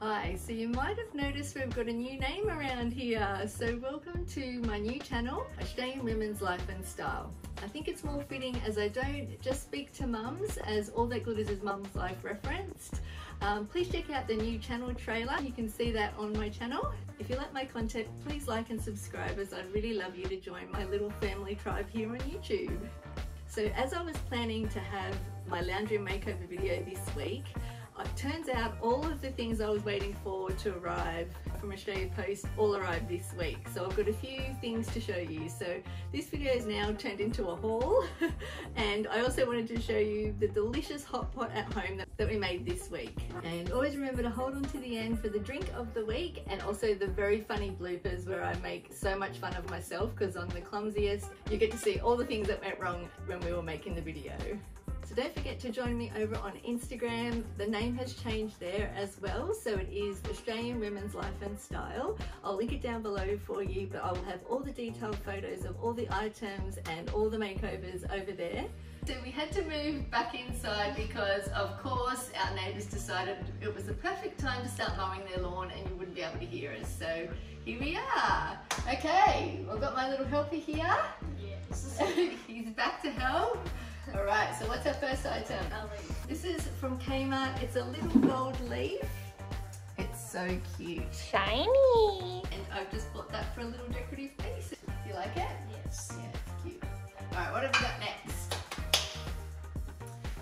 Hi, so you might have noticed we've got a new name around here. So welcome to my new channel, Australian Women's Life and Style. I think it's more fitting as I don't just speak to mums as All That Glitters is Mum's Life referenced. Um, please check out the new channel trailer. You can see that on my channel. If you like my content, please like and subscribe as I'd really love you to join my little family tribe here on YouTube. So as I was planning to have my laundry makeover video this week, it turns out all of the things I was waiting for to arrive from Australia Post all arrived this week. So I've got a few things to show you. So this video is now turned into a haul and I also wanted to show you the delicious hot pot at home that, that we made this week. And always remember to hold on to the end for the drink of the week and also the very funny bloopers where I make so much fun of myself because I'm the clumsiest. You get to see all the things that went wrong when we were making the video. So don't forget to join me over on Instagram. The name has changed there as well. So it is Australian Women's Life and Style. I'll link it down below for you, but I will have all the detailed photos of all the items and all the makeovers over there. So we had to move back inside because of course our neighbours decided it was the perfect time to start mowing their lawn and you wouldn't be able to hear us. So here we are. Okay, I've got my little helper here. Yes. He's back to help. All right, so what's our first item? This is from Kmart. It's a little gold leaf. It's so cute. Shiny. And I've just bought that for a little decorative piece. Do you like it? Yes. Yeah, it's cute. All right, what have we got next?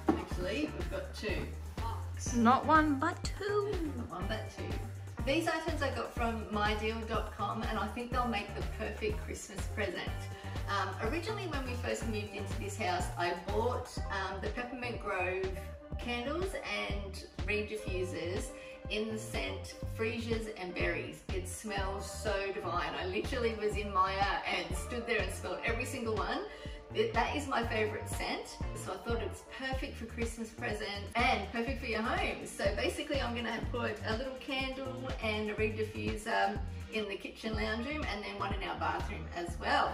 Actually, we've got two. Not one, but two. Not one, but two. These items I got from mydeal.com and I think they'll make the perfect Christmas present. Um, originally when we first moved into this house, I bought um, the Peppermint Grove candles and reed diffusers in the scent freesias and berries. It smells so divine. I literally was in Myer and stood there and smelled every single one. It, that is my favorite scent. So I thought it's perfect for Christmas present and perfect for your home. So basically I'm gonna put a little candle and a reed diffuser in the kitchen lounge room and then one in our bathroom as well.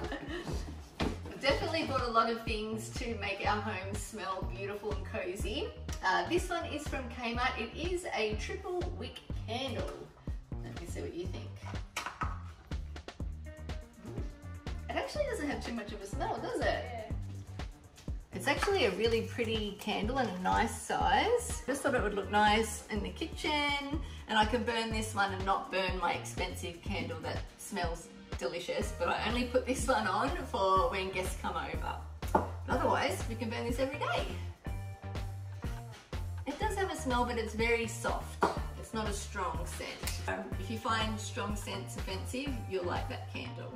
Definitely bought a lot of things to make our home smell beautiful and cozy. Uh, this one is from Kmart. It is a triple wick candle. Let me see what you think. It actually doesn't have too much of a smell, does it? It's actually a really pretty candle and a nice size. Just thought it would look nice in the kitchen and I can burn this one and not burn my expensive candle that smells delicious but I only put this one on for when guests come over. But otherwise we can burn this every day. It does have a smell but it's very soft. It's not a strong scent. Um, if you find strong scents offensive you'll like that candle.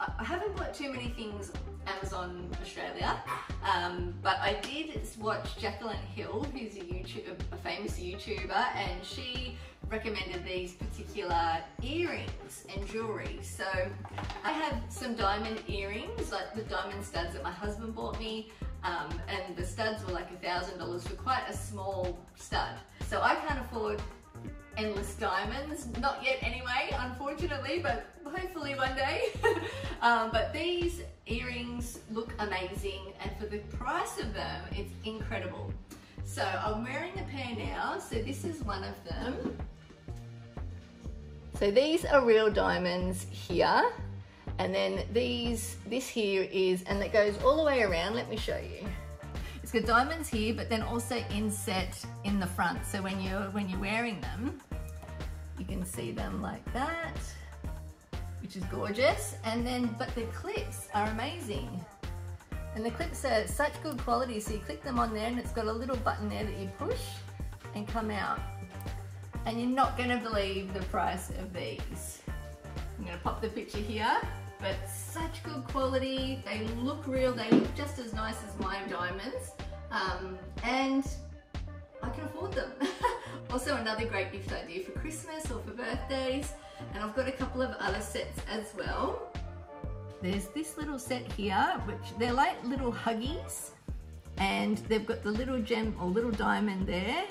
I haven't bought too many things Amazon Australia, um, but I did watch Jacqueline Hill, who's a, YouTube, a famous YouTuber, and she recommended these particular earrings and jewelry. So I have some diamond earrings, like the diamond studs that my husband bought me, um, and the studs were like a thousand dollars for quite a small stud. So I can't afford endless diamonds. Not yet anyway, unfortunately, but hopefully one day. um, but these earrings look amazing and for the price of them, it's incredible. So I'm wearing a pair now. So this is one of them. So these are real diamonds here. And then these, this here is, and it goes all the way around. Let me show you. It's got diamonds here, but then also inset in the front. So when you're, when you're wearing them, you can see them like that, which is gorgeous. And then, but the clips are amazing. And the clips are such good quality. So you click them on there and it's got a little button there that you push and come out. And you're not gonna believe the price of these. I'm gonna pop the picture here, but such good quality. They look real, they look just as nice as my diamonds. Um, and I can afford them. also another great gift idea for Christmas or for birthdays. And I've got a couple of other sets as well. There's this little set here, which they're like little huggies. And they've got the little gem or little diamond there.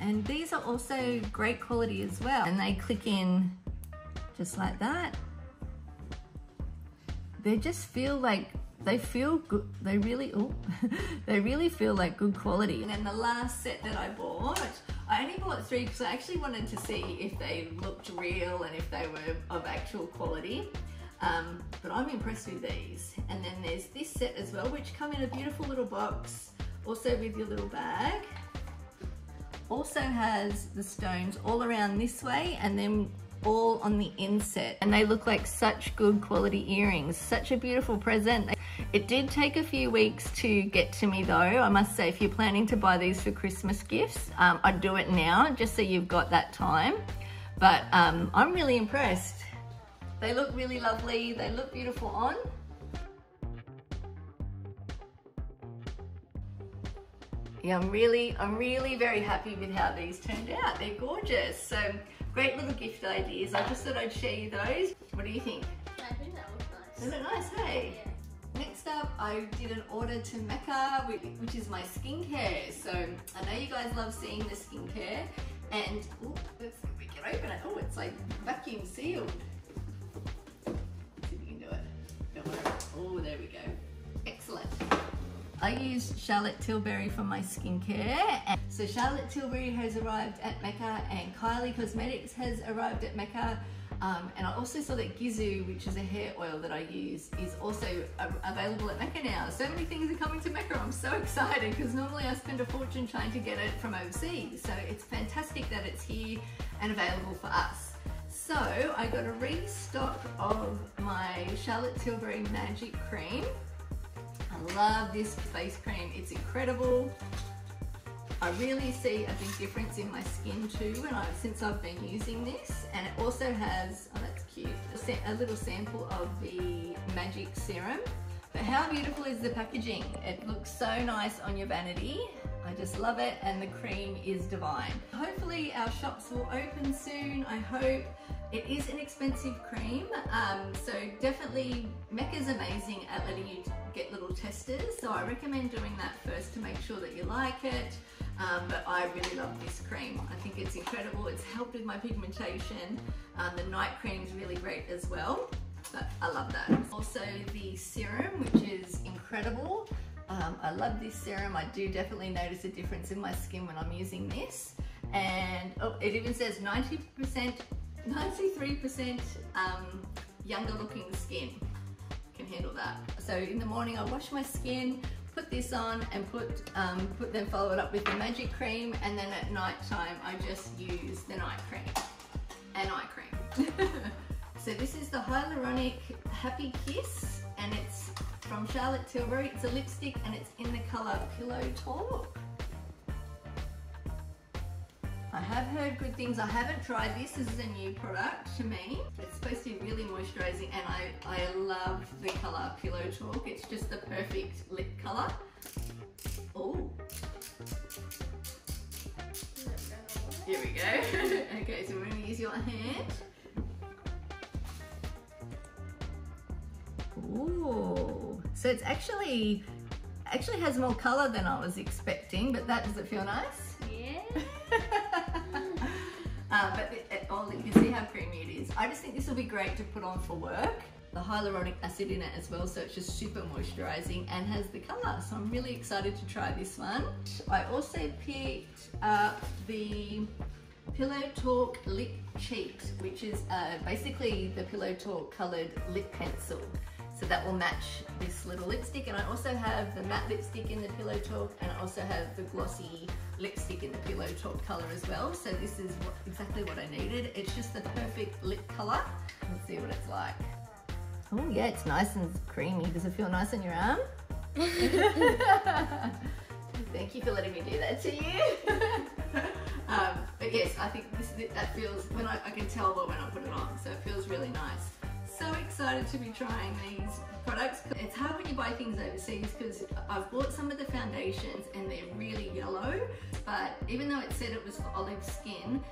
And these are also great quality as well. And they click in just like that. They just feel like they feel good. They really, oh, they really feel like good quality. And then the last set that I bought, I only bought three because I actually wanted to see if they looked real and if they were of actual quality. Um, but I'm impressed with these. And then there's this set as well, which come in a beautiful little box, also with your little bag. Also has the stones all around this way and then all on the inset. And they look like such good quality earrings. Such a beautiful present. It did take a few weeks to get to me though. I must say if you're planning to buy these for Christmas gifts, um, I'd do it now just so you've got that time. But um, I'm really impressed. They look really lovely. They look beautiful on. Yeah, I'm really, I'm really very happy with how these turned out. They're gorgeous. So great little gift ideas. I just thought I'd share you those. What do you think? I think that looks nice. They look nice, hey? Yeah. Next up, I did an order to Mecca, which, is my skincare. So I know you guys love seeing the skincare. And, ooh, let's see if we can open it. Oh, it's like vacuum sealed. Let's see if we can do it. Don't worry. Oh, there we go. Excellent. I use Charlotte Tilbury for my skincare. So Charlotte Tilbury has arrived at Mecca and Kylie Cosmetics has arrived at Mecca. Um, and I also saw that Gisou, which is a hair oil that I use, is also available at Mecca now. So many things are coming to Mecca. I'm so excited because normally I spend a fortune trying to get it from overseas. So it's fantastic that it's here and available for us. So I got a restock of my Charlotte Tilbury Magic Cream. I love this face cream. It's incredible. I really see a big difference in my skin too when I, since I've been using this. And it also has, oh that's cute, a, a little sample of the Magic Serum. But how beautiful is the packaging? It looks so nice on your vanity. I just love it and the cream is divine. Hopefully our shops will open soon, I hope. It is an expensive cream, um, so definitely Mecca's amazing at letting you get little testers, so I recommend doing that first to make sure that you like it. Um, but I really love this cream. I think it's incredible. It's helped with my pigmentation. Um, the night cream is really great as well. But I love that. Also the serum, which is incredible. Um, I love this serum. I do definitely notice a difference in my skin when I'm using this. And oh, it even says 90%, 93% um, younger looking skin can handle that. So in the morning I wash my skin, put this on and put, um, put then follow it up with the magic cream and then at night time I just use the night cream and eye cream. so this is the Hyaluronic Happy Kiss and it's from Charlotte Tilbury. It's a lipstick and it's in the colour Pillow Talk. I have heard good things. I haven't tried this. This is a new product to me. It's supposed to be really moisturizing and I, I love the color Pillow Talk. It's just the perfect lip color. Oh, here we go. okay, so we're gonna use your hand. Ooh, so it's actually, actually has more color than I was expecting, but that, does it feel nice? Uh, but it, it, oh, you can see how creamy it is. I just think this will be great to put on for work. The hyaluronic acid in it as well, so it's just super moisturizing and has the color. So I'm really excited to try this one. I also picked up the Pillow Talk Lip Cheat, which is uh, basically the Pillow Talk colored lip pencil. So that will match this little lipstick. And I also have the matte lipstick in the Pillow Talk and I also have the glossy lipstick in the Pillow Talk color as well. So this is what, exactly what I needed. It's just the perfect lip color. Let's see what it's like. Oh yeah, it's nice and creamy. Does it feel nice on your arm? Thank you for letting me do that to you. um, but yes, I think this is it. that feels when I, I can tell when I put it on, so it feels really nice. Excited to be trying these products. It's hard when you buy things overseas because I've bought some of the foundations and they're really yellow, but even though it said it was for olive skin,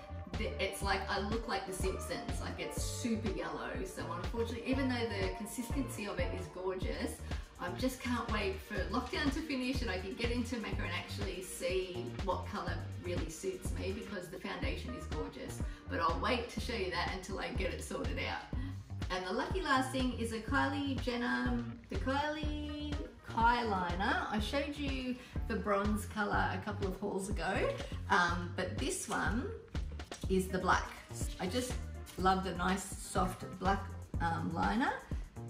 it's like I look like the Simpsons, like it's super yellow. So unfortunately, even though the consistency of it is gorgeous, I just can't wait for lockdown to finish and I can get into Mecca and actually see what colour really suits me because the foundation is gorgeous. But I'll wait to show you that until I get it sorted out. And the lucky last thing is a Kylie Jenner, the Kylie Kyliner. I showed you the bronze color a couple of hauls ago, um, but this one is the black. I just love the nice soft black um, liner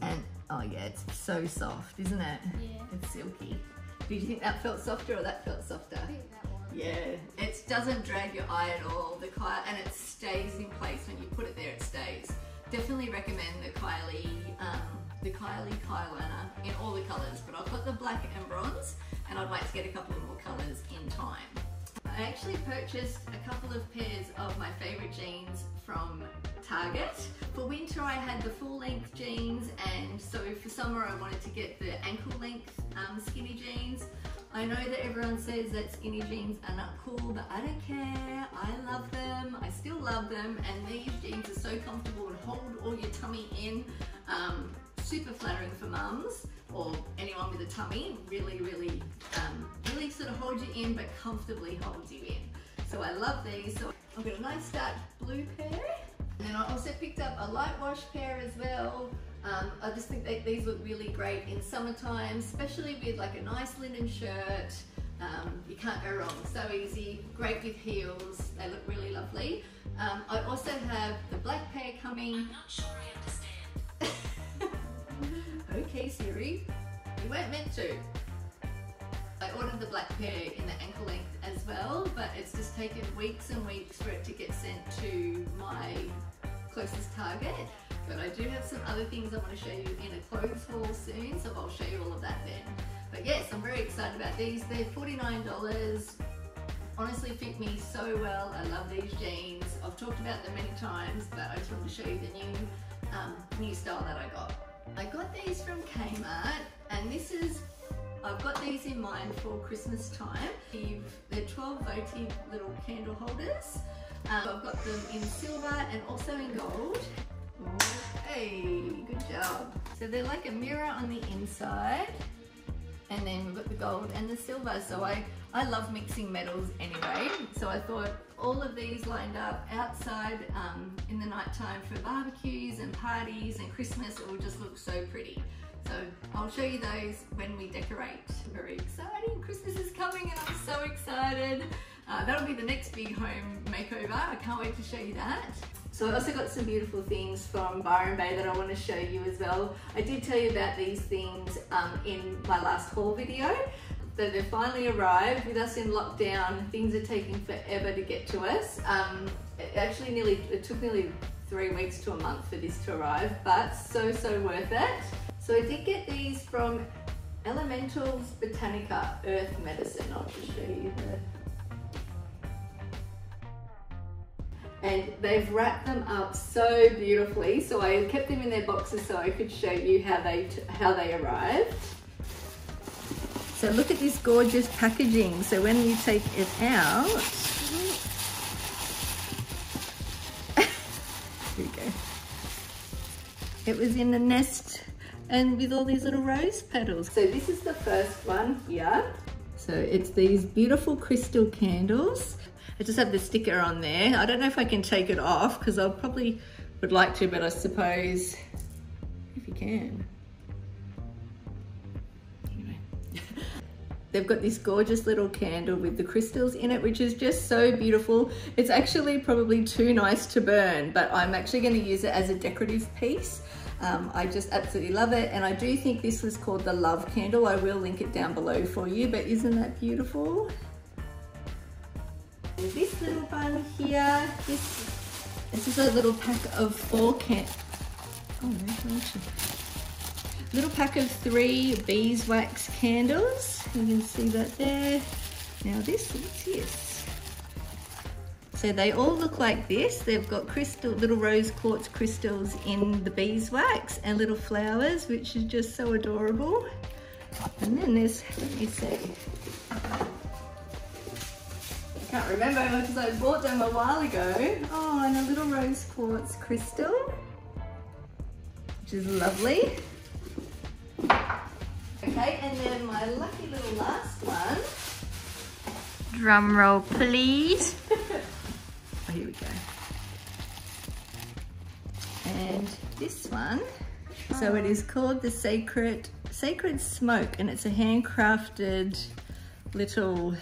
and oh yeah, it's so soft, isn't it? Yeah. It's silky. Did you think that felt softer or that felt softer? I think that. Yeah, it doesn't drag your eye at all. The Kai and it stays in place when you put it there. It stays. Definitely recommend the Kylie, um, the Kylie Kyliner in all the colours. But I've got the black and bronze, and I'd like to get a couple more colours in time. I actually purchased a couple of pairs of my favourite jeans from Target. For winter I had the full length jeans and so for summer I wanted to get the ankle length um, skinny jeans. I know that everyone says that skinny jeans are not cool but I don't care. I love them. I still love them and these jeans are so comfortable and hold all your tummy in. Um, super flattering for mums or anyone with a tummy. Really, really, um, really sort of holds you in but comfortably holds you in. So I love these. So I've got a nice dark blue pair. And then I also picked up a light wash pair as well. Um, I just think that these look really great in summertime, especially with like a nice linen shirt. Um, you can't go wrong, so easy, great with heels, they look really lovely. Um, I also have the black pair coming. I'm not sure I understand. okay Siri, you weren't meant to. I ordered the black pair in the ankle length as well, but it's just taken weeks and weeks for it to get sent to my closest target. But I do have some other things I want to show you in a clothes haul soon, so I'll show you all of that then. But yes, I'm very excited about these. They're $49. Honestly fit me so well. I love these jeans. I've talked about them many times, but I just wanted to show you the new, um, new style that I got. I got these from Kmart, and this is I've got these in mind for Christmas time. They're 12 votive little candle holders. Um, I've got them in silver and also in gold. Hey, good job. So they're like a mirror on the inside and then we've got the gold and the silver. So I, I love mixing metals anyway. So I thought all of these lined up outside um, in the night time for barbecues and parties and Christmas, it will just look so pretty. So I'll show you those when we decorate. Very exciting, Christmas is coming and I'm so excited. Uh, that'll be the next big home makeover. I can't wait to show you that. So I also got some beautiful things from Byron Bay that I want to show you as well. I did tell you about these things um, in my last haul video. That they've finally arrived with us in lockdown. Things are taking forever to get to us. Um, it actually nearly, it took nearly three weeks to a month for this to arrive, but so, so worth it. So I did get these from Elementals Botanica Earth Medicine. I'll just show you the and they've wrapped them up so beautifully. So I kept them in their boxes so I could show you how they how they arrived. So look at this gorgeous packaging. So when you take it out, here we go. It was in a nest and with all these little rose petals. So this is the first one here. So it's these beautiful crystal candles. I just have the sticker on there. I don't know if I can take it off because I probably would like to, but I suppose if you can. Anyway. They've got this gorgeous little candle with the crystals in it, which is just so beautiful. It's actually probably too nice to burn, but I'm actually gonna use it as a decorative piece. Um, I just absolutely love it. And I do think this was called the Love Candle. I will link it down below for you, but isn't that beautiful? This little bun here, this, this is a little pack of four can, oh, no, little pack of three beeswax candles. You can see that there. Now this, what's this? So they all look like this. They've got crystal, little rose quartz crystals in the beeswax and little flowers, which is just so adorable. And then there's, let me see can't remember because I bought them a while ago. Oh, and a little rose quartz crystal, which is lovely. Okay, and then my lucky little last one. Drum roll, please. oh, here we go. And this one. So it is called the Sacred Sacred Smoke and it's a handcrafted little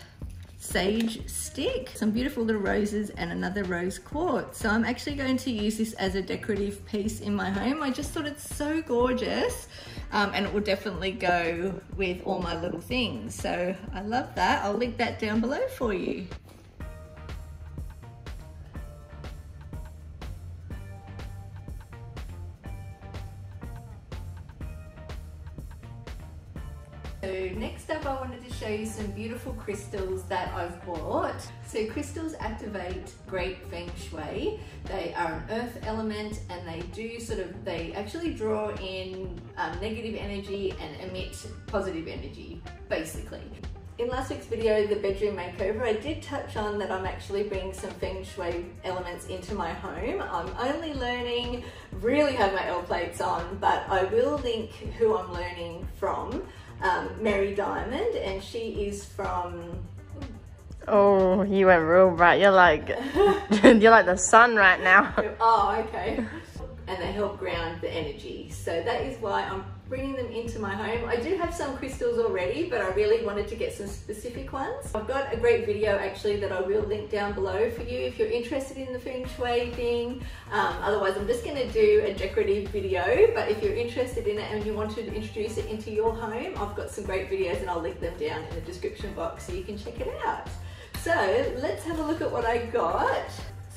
sage stick, some beautiful little roses and another rose quartz. So I'm actually going to use this as a decorative piece in my home. I just thought it's so gorgeous um, and it will definitely go with all my little things. So I love that. I'll link that down below for you. So next up I wanted to show you some beautiful crystals that I've bought. So crystals activate great feng shui. They are an earth element and they do sort of, they actually draw in um, negative energy and emit positive energy, basically. In last week's video, the bedroom makeover, I did touch on that I'm actually bringing some feng shui elements into my home. I'm only learning, really have my L plates on, but I will link who I'm learning from um, Marie Diamond, and she is from. Oh, you went real bright. You're like, you're like the sun right now. Oh, okay. And they help ground the energy. So that is why I'm bringing them into my home. I do have some crystals already, but I really wanted to get some specific ones. I've got a great video actually that I will link down below for you if you're interested in the Feng Shui thing. Um, otherwise, I'm just gonna do a decorative video, but if you're interested in it and you want to introduce it into your home, I've got some great videos and I'll link them down in the description box so you can check it out. So let's have a look at what I got.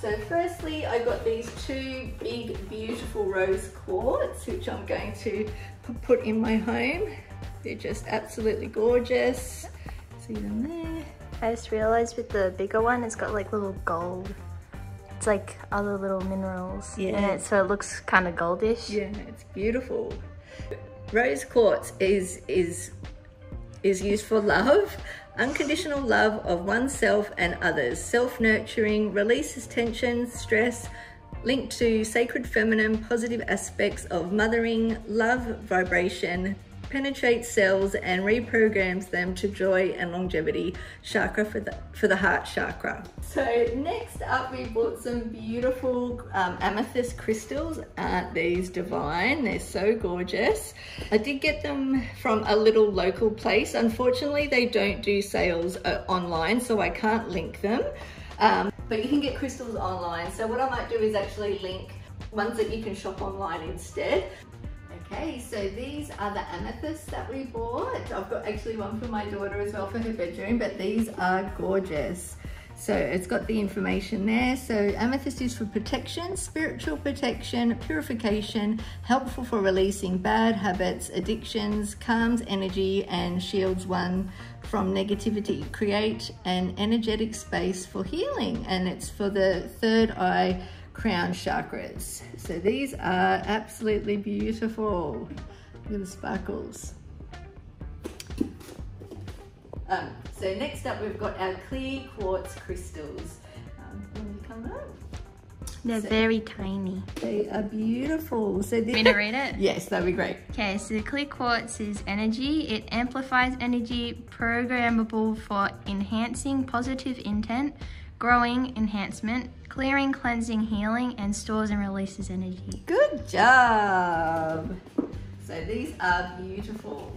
So firstly, I got these two big, beautiful rose quartz, which I'm going to put in my home. They're just absolutely gorgeous. See them there. I just realized with the bigger one, it's got like little gold. It's like other little minerals in Yeah. it, so it looks kind of goldish. Yeah, it's beautiful. Rose quartz is is is used for love, unconditional love of oneself and others, self-nurturing, releases tension, stress, linked to sacred feminine positive aspects of mothering, love vibration, penetrates cells and reprograms them to joy and longevity. Chakra for the for the heart chakra. So next up we bought some beautiful um, amethyst crystals. Aren't these divine? They're so gorgeous. I did get them from a little local place. Unfortunately they don't do sales uh, online so i can't link them. Um, but you can get crystals online so what i might do is actually link ones that you can shop online instead Okay, so these are the amethysts that we bought. I've got actually one for my daughter as well for her bedroom, but these are gorgeous. So it's got the information there. So amethyst is for protection, spiritual protection, purification, helpful for releasing bad habits, addictions, calms energy and shields one from negativity. Create an energetic space for healing and it's for the third eye crown chakras. So these are absolutely beautiful. Look at the sparkles. Um, so next up we've got our clear quartz crystals. Um, when come up, They're So- very tiny. they are beautiful. So Want me this, to read it? yes, that'd be great. Okay, so the clear quartz is energy. It amplifies energy, programmable for enhancing positive intent, growing enhancement, clearing, cleansing, healing, and stores and releases energy. Good job. So these are beautiful.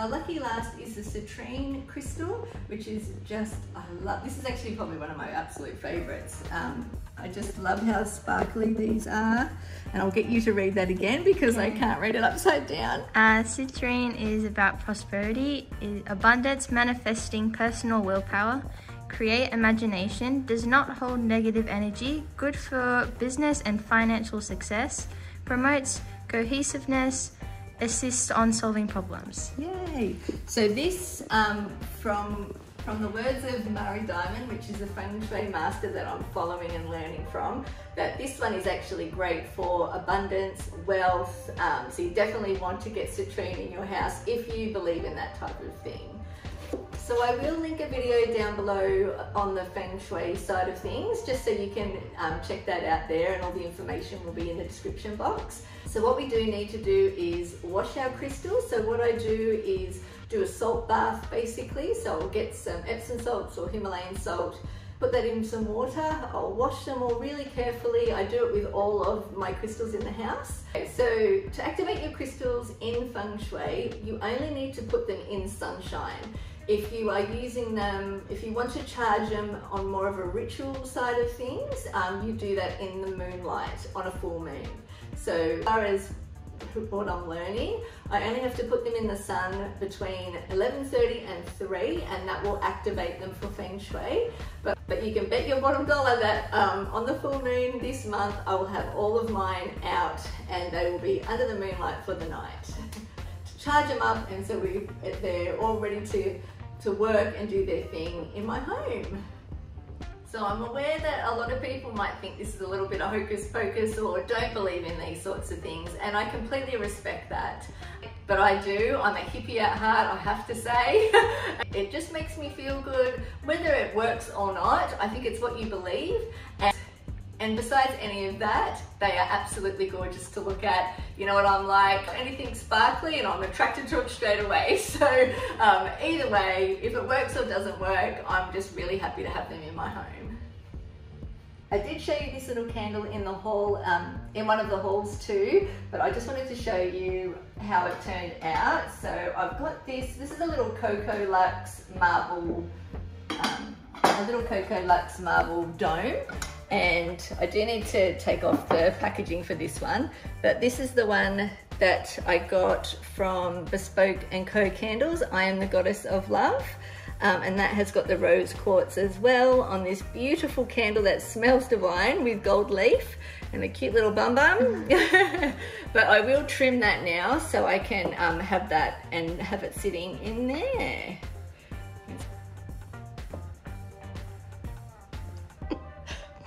Our lucky last is the citrine crystal, which is just, I love, this is actually probably one of my absolute favorites. Um, I just love how sparkly these are. And I'll get you to read that again because I can't read it upside down. Uh, citrine is about prosperity, is abundance, manifesting personal willpower, create imagination, does not hold negative energy, good for business and financial success, promotes cohesiveness, assists on solving problems. Yay! So this, um, from from the words of Marie Diamond, which is a feng shui master that I'm following and learning from, that this one is actually great for abundance, wealth. Um, so you definitely want to get citrine in your house if you believe in that type of thing. So I will link a video down below on the Feng Shui side of things, just so you can um, check that out there and all the information will be in the description box. So what we do need to do is wash our crystals. So what I do is do a salt bath basically. So I'll get some Epsom salts or Himalayan salt, put that in some water. I'll wash them all really carefully. I do it with all of my crystals in the house. So to activate your crystals in feng shui, you only need to put them in sunshine. If you are using them, if you want to charge them on more of a ritual side of things, um, you do that in the moonlight on a full moon. So as far as what I'm learning. I only have to put them in the sun between 11.30 and 3 and that will activate them for Feng Shui. But, but you can bet your bottom dollar that um, on the full moon this month I will have all of mine out and they will be under the moonlight for the night. to charge them up and so we, they're all ready to, to work and do their thing in my home. So I'm aware that a lot of people might think this is a little bit of hocus pocus or don't believe in these sorts of things and I completely respect that. But I do, I'm a hippie at heart, I have to say. it just makes me feel good, whether it works or not, I think it's what you believe. And and besides any of that, they are absolutely gorgeous to look at. You know what I'm like, anything sparkly and I'm attracted to it straight away. So um, either way, if it works or doesn't work, I'm just really happy to have them in my home. I did show you this little candle in the hall, um, in one of the halls too, but I just wanted to show you how it turned out. So I've got this, this is a little Coco Lux marble, um, a little Coco Lux marble dome and I do need to take off the packaging for this one but this is the one that I got from Bespoke & Co. Candles I am the goddess of love. Um, and that has got the rose quartz as well on this beautiful candle that smells divine with gold leaf and a cute little bum bum. But I will trim that now so I can um, have that and have it sitting in there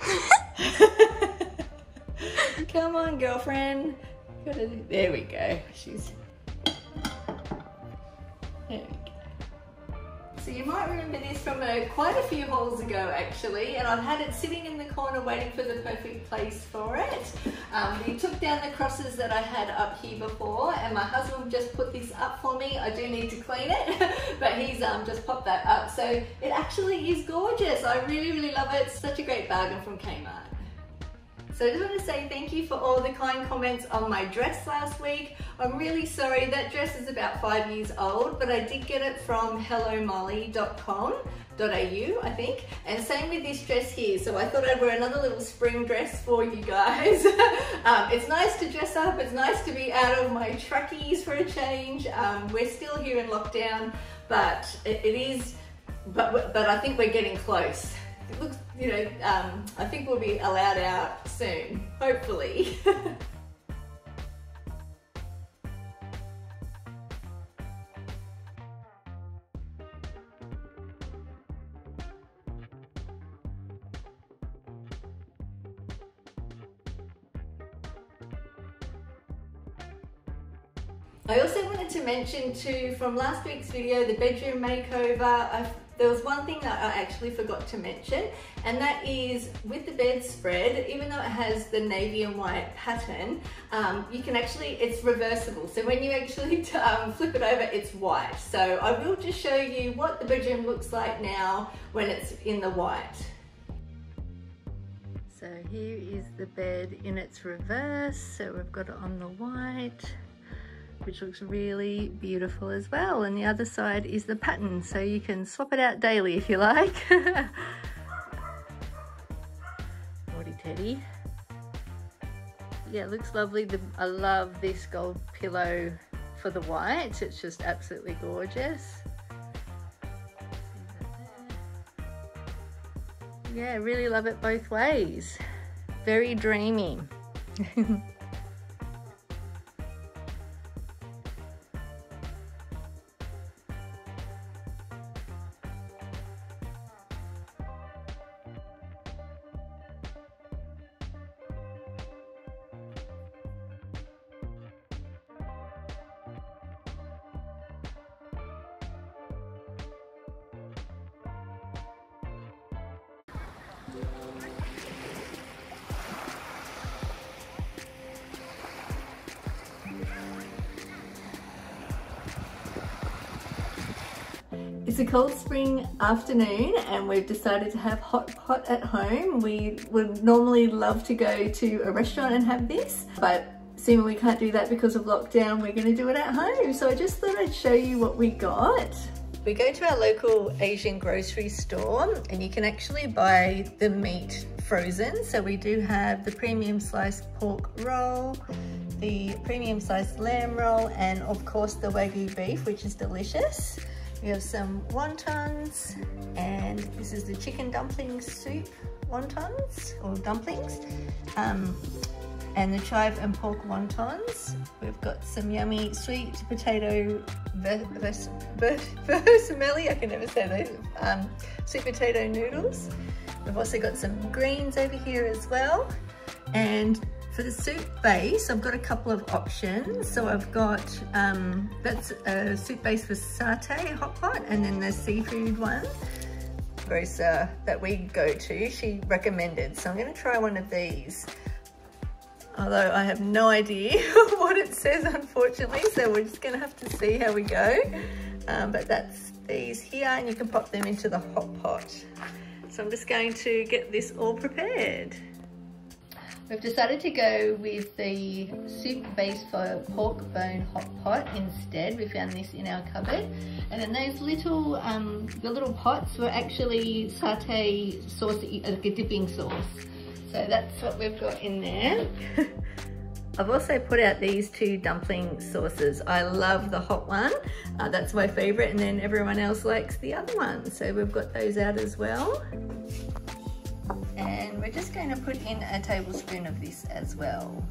Come on, girlfriend. There we go. She's. There we go. So you might remember this from a, quite a few hauls ago actually, and I've had it sitting in the corner waiting for the perfect place for it. Um, we took down the crosses that I had up here before, and my husband just put this up for me. I do need to clean it, but he's um, just popped that up. So it actually is gorgeous. I really, really love it. Such a great bargain from Kmart. So I just want to say thank you for all the kind comments on my dress last week. I'm really sorry, that dress is about five years old, but I did get it from hellomolly.com.au, I think. And same with this dress here. So I thought I'd wear another little spring dress for you guys. um, it's nice to dress up. It's nice to be out of my trackies for a change. Um, we're still here in lockdown, but it, it is, but, but I think we're getting close it looks, you know, um, I think we'll be allowed out soon, hopefully. I also wanted to mention too from last week's video, the bedroom makeover. I've there was one thing that I actually forgot to mention, and that is with the bedspread, even though it has the navy and white pattern, um, you can actually, it's reversible. So when you actually um, flip it over, it's white. So I will just show you what the bedroom looks like now when it's in the white. So here is the bed in its reverse. So we've got it on the white which looks really beautiful as well. And the other side is the pattern, so you can swap it out daily if you like. Naughty Teddy. Yeah, it looks lovely. The, I love this gold pillow for the white. It's just absolutely gorgeous. Yeah, really love it both ways. Very dreamy. It's a cold spring afternoon and we've decided to have hot pot at home. We would normally love to go to a restaurant and have this, but seeing we can't do that because of lockdown, we're gonna do it at home. So I just thought I'd show you what we got. We go to our local Asian grocery store and you can actually buy the meat frozen. So we do have the premium sliced pork roll, the premium sliced lamb roll, and of course the Wagyu beef, which is delicious. We have some wontons and this is the chicken dumpling soup wontons or dumplings. Um, and the chive and pork wontons. We've got some yummy sweet potato vermicelli, I can never say those, um, sweet potato noodles. We've also got some greens over here as well. And for the soup base, I've got a couple of options. So I've got, um, that's a soup base for satay hot pot and then the seafood one grocer that we go to, she recommended. So I'm gonna try one of these. Although I have no idea what it says, unfortunately. So we're just gonna have to see how we go. Um, but that's these here and you can pop them into the hot pot. So I'm just going to get this all prepared. We've decided to go with the soup base for pork bone hot pot instead. We found this in our cupboard. And then those little, um, the little pots were actually satay sauce, like a dipping sauce. So that's what we've got in there. I've also put out these two dumpling sauces. I love the hot one. Uh, that's my favorite. And then everyone else likes the other one. So we've got those out as well. And we're just going to put in a tablespoon of this as well.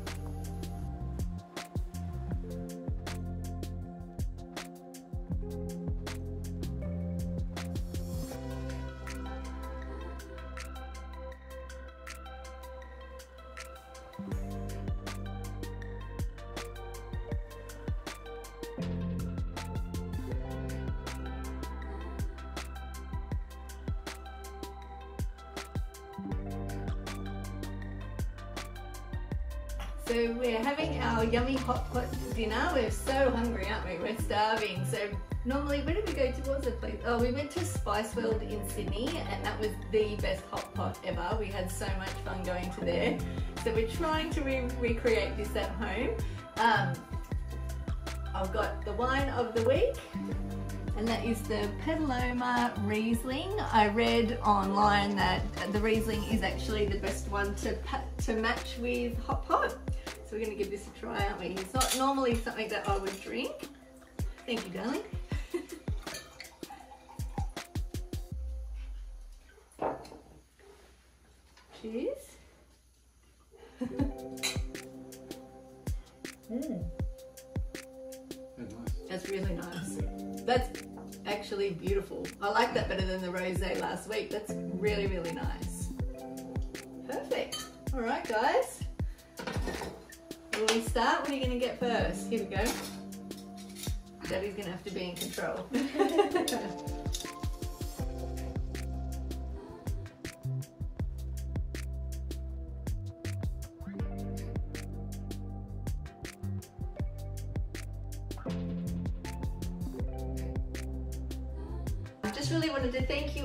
Was the place? Oh, we went to Spice World in Sydney and that was the best hot pot ever. We had so much fun going to there. So we're trying to re recreate this at home. Um, I've got the wine of the week and that is the Petaluma Riesling. I read online that the Riesling is actually the best one to to match with hot pot. So we're gonna give this a try, aren't we? It's not normally something that I would drink. Thank you, darling. Cheers. mm. That's really nice. That's actually beautiful. I like that better than the rosé last week. That's really, really nice. Perfect. All right, guys. Will we start? What are you going to get first? Here we go. Daddy's going to have to be in control.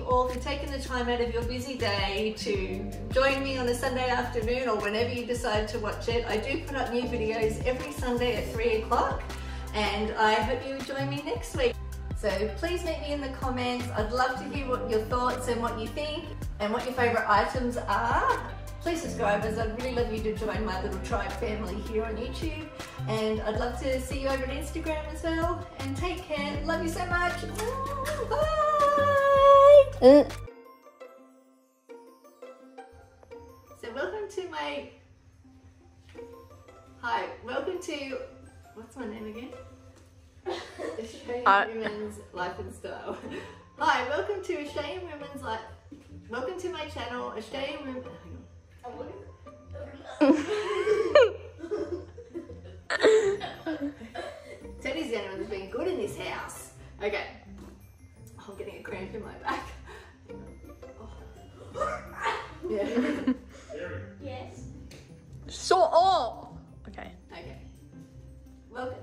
all for taking the time out of your busy day to join me on a Sunday afternoon or whenever you decide to watch it. I do put up new videos every Sunday at 3 o'clock and I hope you join me next week. So please meet me in the comments. I'd love to hear what your thoughts and what you think and what your favourite items are. Please subscribe as I'd really love you to join my little tribe family here on YouTube. And I'd love to see you over at Instagram as well. And take care. Love you so much. Bye. Uh. So welcome to my, hi, welcome to, what's my name again? Australian uh. Women's Life and Style. Hi, welcome to Australian Women's Life. Welcome to my channel, Australian Women. Teddy's the only one that's been good in this house. Okay. I'm getting a cramp in my back. Oh. Yeah. yes. So up. Okay. Okay. Welcome.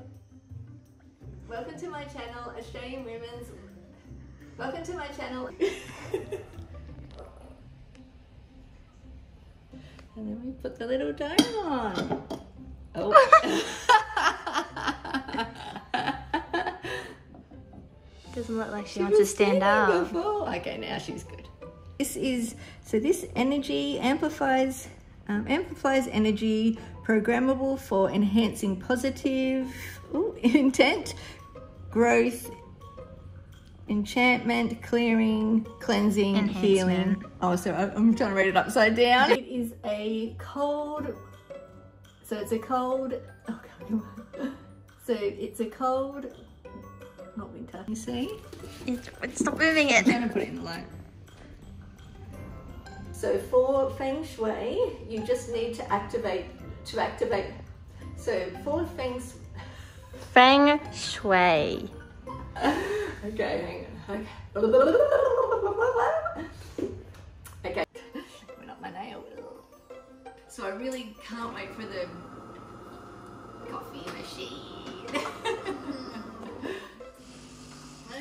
Welcome to my channel, Australian Women's Welcome to my channel. and then we put the little dome on. Oh. Doesn't look like she, She wants to stand up. before. Okay, now she's good. This is so. This energy amplifies um, amplifies energy, programmable for enhancing positive ooh, intent, growth, enchantment, clearing, cleansing, healing. Oh, so I'm trying to read it upside down. It is a cold. So it's a cold. Oh, on. So it's a cold. Not winter. You see? It's, stop moving it. I'm gonna put it in the light. So for Feng Shui, you just need to activate to activate. So for Feng Shui, Feng Shui. okay, hang on. Okay. Okay. Went up my nail. So I really can't wait for the coffee machine.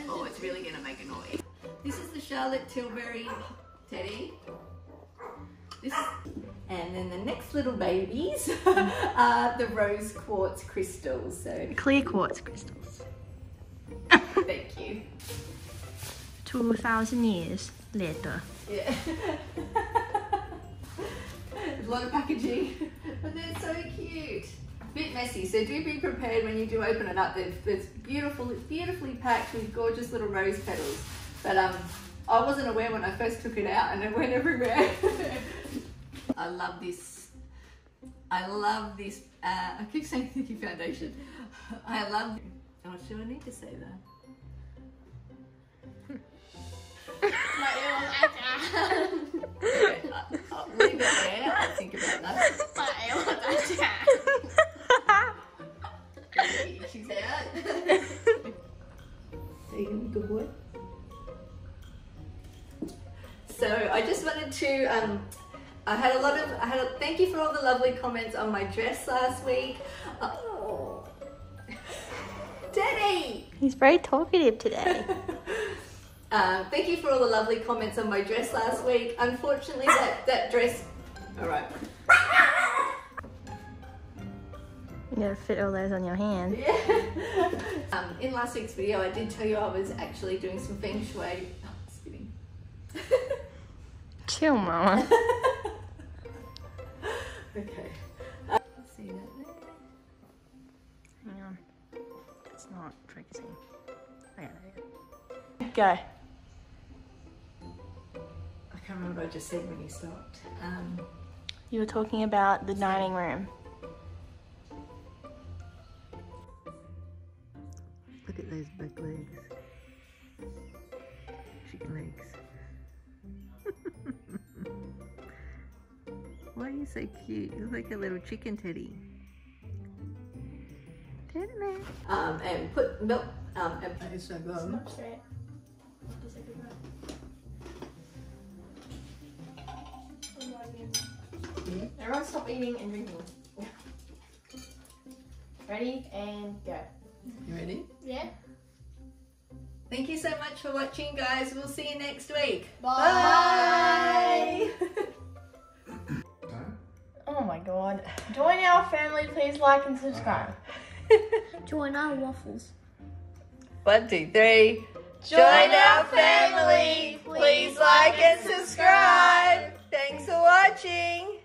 oh, it's really gonna make a noise. This is the Charlotte Tilbury Teddy. This, and then the next little babies are the rose quartz crystals. So Clear quartz crystals. thank you. 2,000 years later. Yeah. A lot of packaging, but they're so cute. A bit messy, so do be prepared when you do open it up. It's, it's beautiful, beautifully packed with gorgeous little rose petals. But um, I wasn't aware when I first took it out, and it went everywhere. I love this. I love this. Uh, I keep saying Thinky Foundation. I love. Oh, should I need to say that? Okay, I had a lot of. I had. A, thank you for all the lovely comments on my dress last week. Oh, Daddy. He's very talkative today. Um, thank you for all the lovely comments on my dress last week. Unfortunately, that, that dress. All right. You gotta fit all those on your hand. Yeah. Um, in last week's video, I did tell you I was actually doing some feng shui. Oh, spinning. Chill, mama. okay. Uh, see that? Hang on. It's not focusing. Okay, there you go. Go. I can't remember what I just said when you stopped. Um, You were talking about the dining room. look at those big legs. Chicken legs. Why are you so cute? You look like a little chicken teddy. Teddy man. Um, and put milk. Um, and it's so good. Everyone stop eating and drinking. Ready and go. You ready? Yeah. Thank you so much for watching, guys. We'll see you next week. Bye. Oh my god. Join our family, please like and subscribe. Join our waffles. One, two, three. Join our family. Please like and subscribe. Thanks for watching.